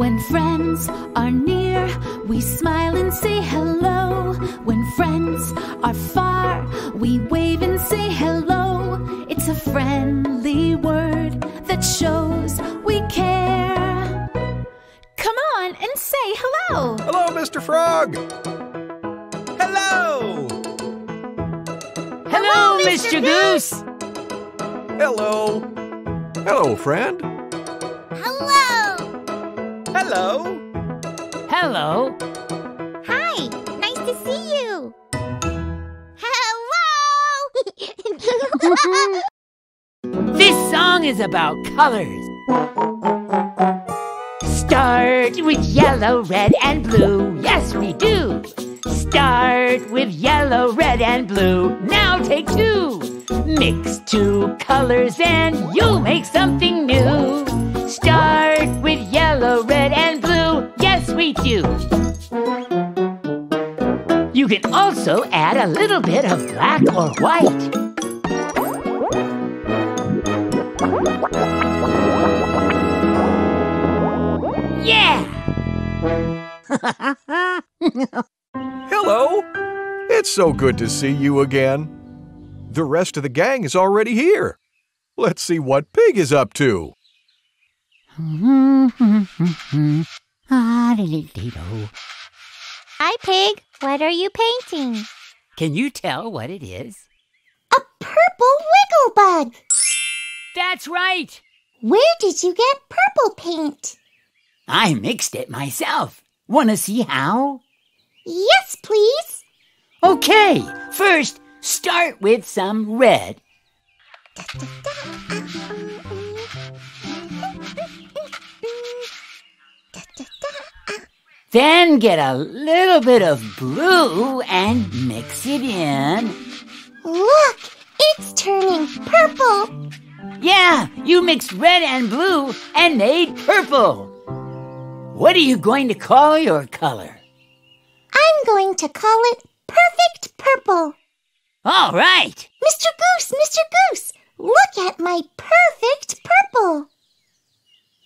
When friends are near, we smile and say hello. When friends are far, we wave and say hello. It's a friendly word that shows we care. Come on and say hello. Hello, Mr. Frog. Hello. Hello, Mr. Goose. Hello. Hello, friend. Hello. Hello. Hello. Hi. Nice to see you. Hello. This song is about colors. Start with yellow, red, and blue. Yes, we do. Start with yellow, red, and blue. Now take two. Mix two colors and you'll make something we do. You can also add a little bit of black or white. Yeah! Hello. It's so good to see you again. The rest of the gang is already here. Let's see what Pig is up to. Ah, Hi, Pig. What are you painting? Can you tell what it is? A purple wiggle bug. That's right! Where did you get purple paint? I mixed it myself. Want to see how? Yes, please. Okay, first, start with some red. Then get a little bit of blue and mix it in. Look, it's turning purple. Yeah, you mixed red and blue and made purple. What are you going to call your color? I'm going to call it perfect purple. All right. Mr. Goose, Mr. Goose, look at my perfect purple.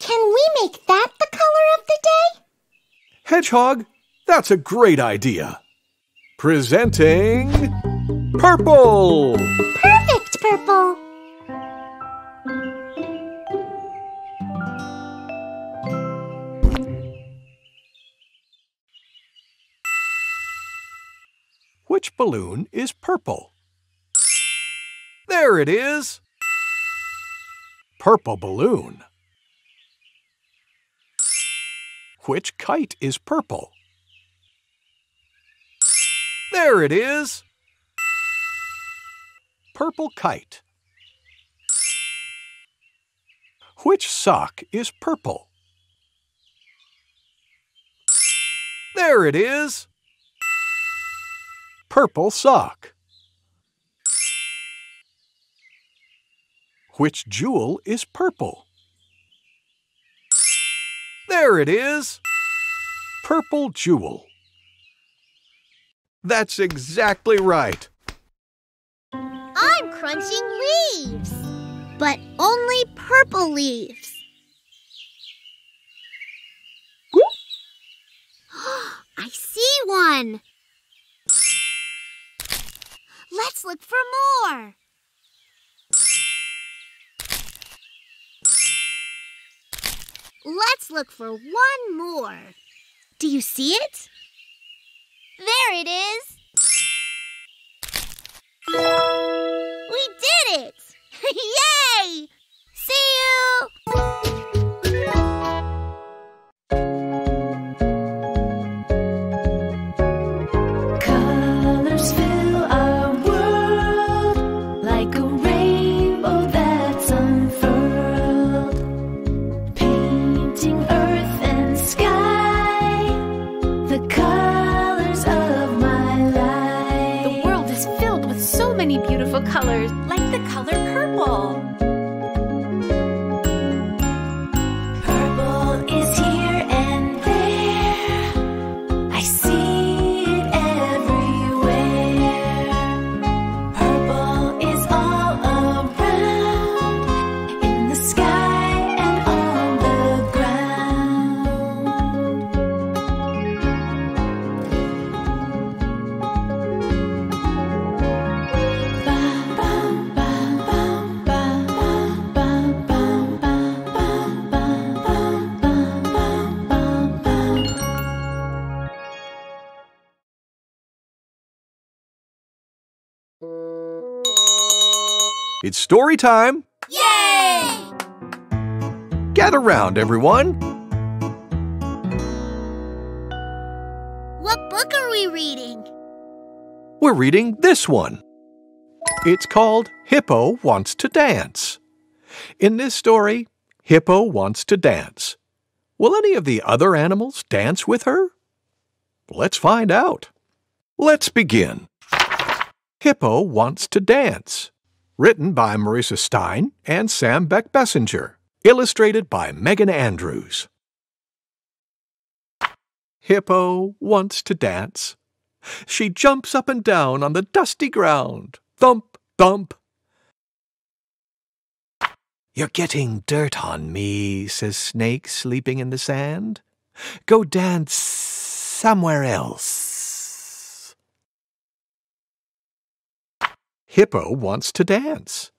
Can we make that the color of the day? Hedgehog, that's a great idea. Presenting Purple. Perfect purple. Which balloon is purple? There it is. Purple balloon. Which kite is purple? There it is. Purple kite. Which sock is purple? There it is. Purple sock. Which jewel is purple? There it is. Purple jewel. That's exactly right. I'm crunching leaves, but only purple leaves. I see one. Let's look for more. Let's look for one more. Do you see it? There it is. It's story time. Yay! Gather round, everyone. What book are we reading? We're reading this one. It's called Hippo Wants to Dance. In this story, Hippo wants to dance. Will any of the other animals dance with her? Let's find out. Let's begin. Hippo Wants to Dance. Written by Marissa Stein and Sam Beck Bessinger. Illustrated by Megan Andrews. Hippo wants to dance. She jumps up and down on the dusty ground. Thump, thump. You're getting dirt on me, says Snake, sleeping in the sand. Go dance somewhere else. Hippo wants to dance.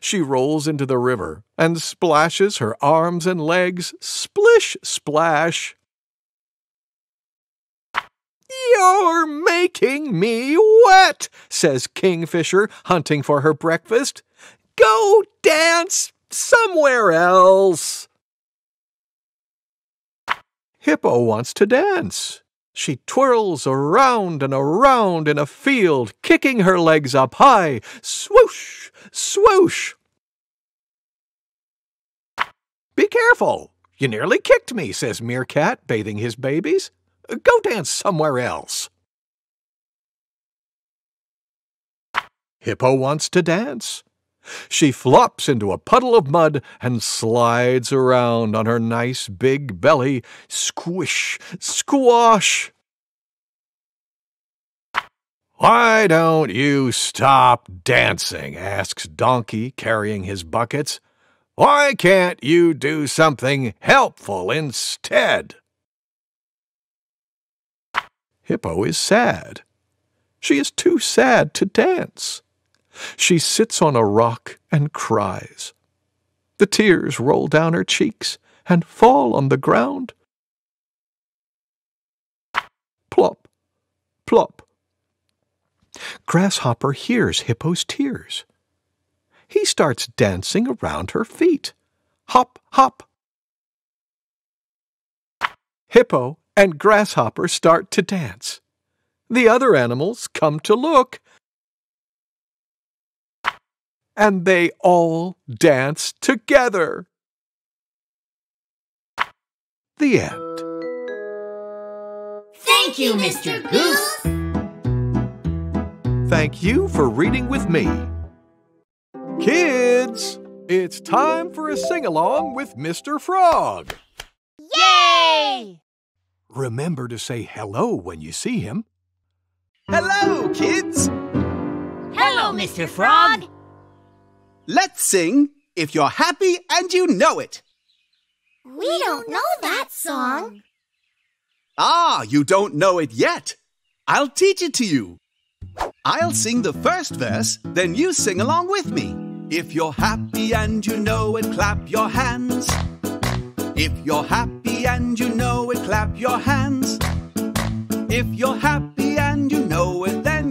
She rolls into the river and splashes her arms and legs, splish, splash. You're making me wet, says Kingfisher, hunting for her breakfast. Go dance somewhere else. Hippo wants to dance. She twirls around and around in a field, kicking her legs up high. Swoosh! Swoosh! Be careful! You nearly kicked me, says Meerkat, bathing his babies. Go dance somewhere else. Hippo wants to dance. She flops into a puddle of mud and slides around on her nice big belly. Squish, squash. Why don't you stop dancing? asks Donkey, carrying his buckets. Why can't you do something helpful instead? Hippo is sad. She is too sad to dance. She sits on a rock and cries. The tears roll down her cheeks and fall on the ground. Plop, plop. Grasshopper hears Hippo's tears. He starts dancing around her feet. Hop, hop. Hippo and Grasshopper start to dance. The other animals come to look. And they all dance together. The end. Thank you, Mr. Goose. Thank you for reading with me. Kids, it's time for a sing along with Mr. Frog. Yay! Remember to say hello when you see him. Hello, kids! Hello, Mr. Frog. Let's sing If You're Happy and You Know It. We don't know that song. Ah, you don't know it yet. I'll teach it to you. I'll sing the first verse, then you sing along with me. If you're happy and you know it, clap your hands. If you're happy and you know it, clap your hands. If you're happy and you know it,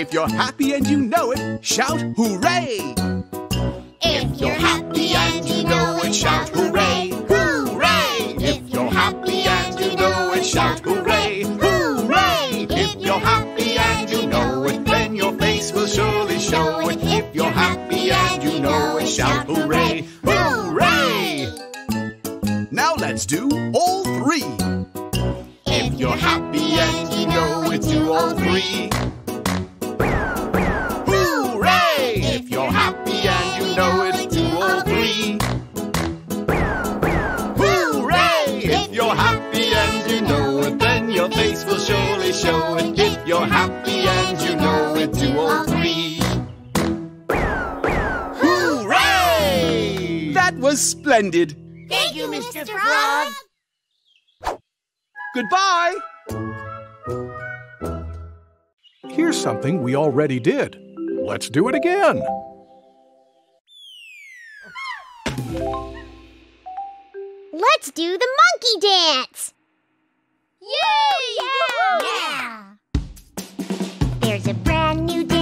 If you're happy and you know it, shout hooray! If you're happy and you know it, shout hooray! Hooray! If you're happy and you know it, shout hooray! Hooray! If you're happy and you know it, then your face will surely show it. If you're happy and you know it, shout hooray! Hooray! Now let's do all three. If you're happy and you know it, do all three. Know it, do all three. Hooray! That was was splendid. Thank you, Mr. Frog. Goodbye. Here's something we already did. Let's do it again. Let's do the monkey dance! Yay! Yeah! There's a brand new dance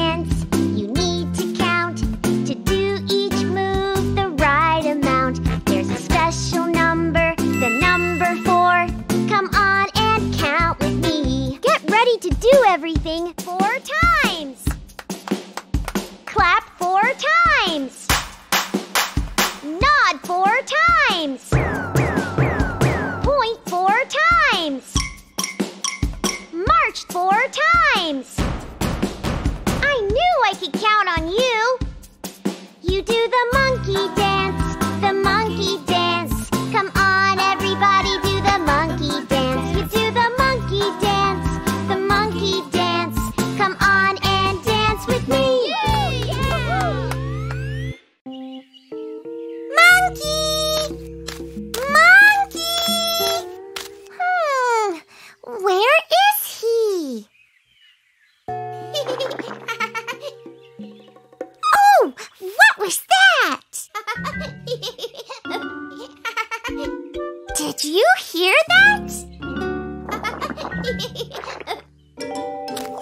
Did you hear that?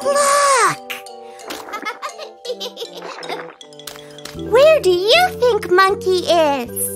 Look! Where do you think Monkey is?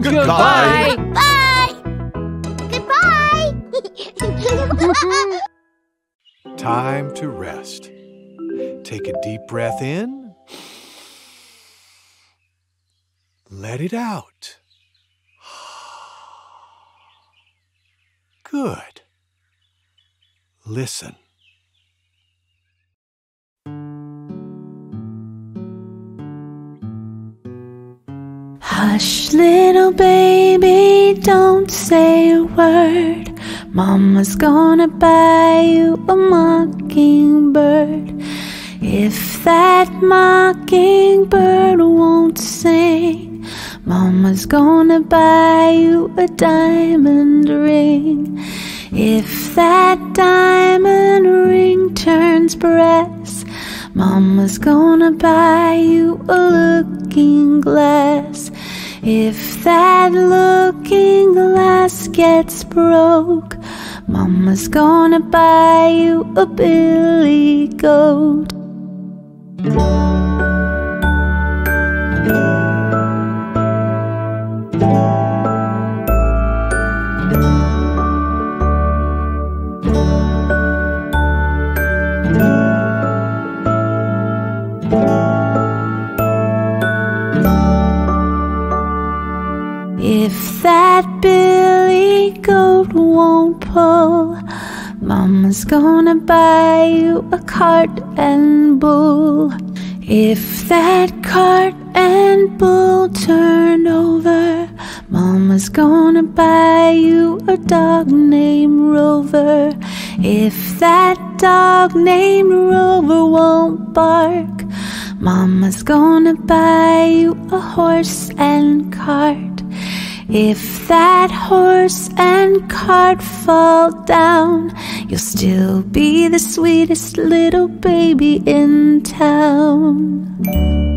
Goodbye. Bye! Goodbye! Time to rest. Take a deep breath in. Let it out. Good. Listen. Hush, little baby, don't say a word. Mama's gonna buy you a mockingbird. If that mockingbird won't sing, Mama's gonna buy you a diamond ring. If that diamond ring turns brass, Mama's gonna buy you a looking glass. If that looking glass gets broke, Mama's gonna buy you a billy goat. If that billy goat won't pull, Mama's gonna buy you a cart and bull. If that cart and bull turn over, Mama's gonna buy you a dog named Rover. If that dog named Rover won't bark, Mama's gonna buy you a horse and cart. If that horse and cart fall down, you'll still be the sweetest little baby in town.